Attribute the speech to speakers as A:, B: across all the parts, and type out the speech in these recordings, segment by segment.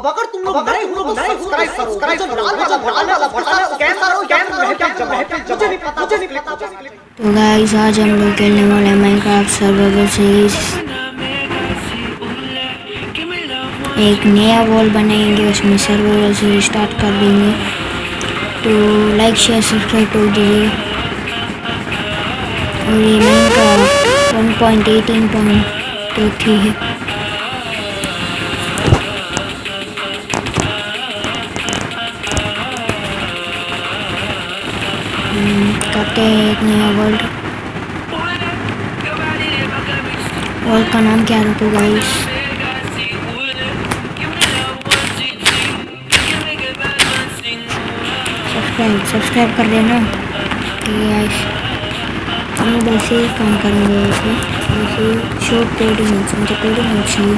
A: अब अगर तुम लोग नए हो तो सब्सक्राइब करो। सब्सक्राइब करो लाल वाला बटन वाला बटन स्कैन करो स्कैन करो महफिल जमा मुझे भी पता मुझे भी पता
B: तो गाइस आज हम लोग खेलने वाले हैं माइनक्राफ्ट सर्वाइवल सीरीज़ एक नया वॉल बनाएँगे उसमें सर्वाइवल सीरीज़ स्टार्ट कर देंगे। तो लाइक शेयर सब्सक्राइब कर दीजिए। और ये Minecraft one point eighteen point two three है। करते हैं एक नया वर्ल्ड वर्ल्ड का नाम क्या रखो गाइस सब्सक्राइब सब्सक्राइब कर देना। गाइस हम लोग ऐसे ही काम करेंगे, ऐसे ऐसे शॉर्ट कोडिंग मुझे कोडिंग अच्छी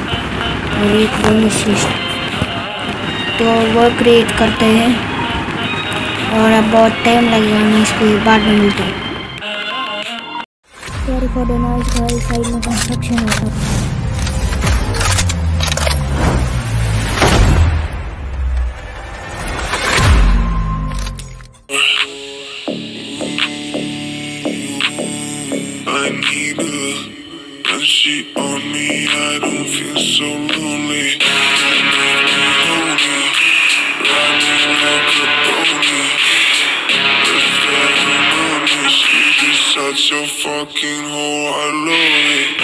B: और एक बोनस तो वो क्रिएट करते हैं। और अब बहुत टाइम लगेगा मैं इसको बाद में मिलता हूँ sorry for the noise guys side में कंस्ट्रक्शन हो रहा है
C: I need her. When she on me, I don't feel so lonely. Such a fucking hoe. I love it.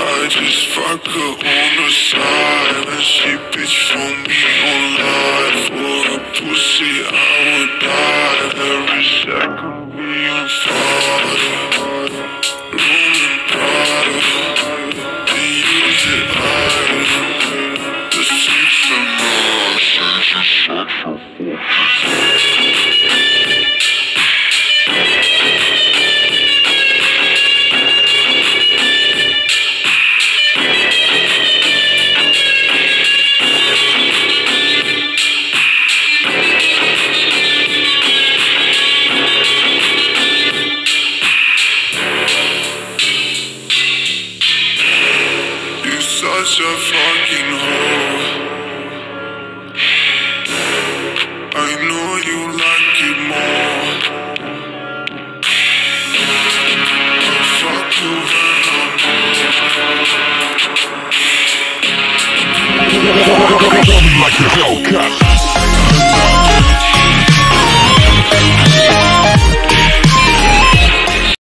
C: I just fuck her on the side, and she bitch for me on life. For a pussy, I would die every second. We on fire. Such a fucking. I know you like it more. I'll fuck you when I'm
D: Coming like a Hellcat.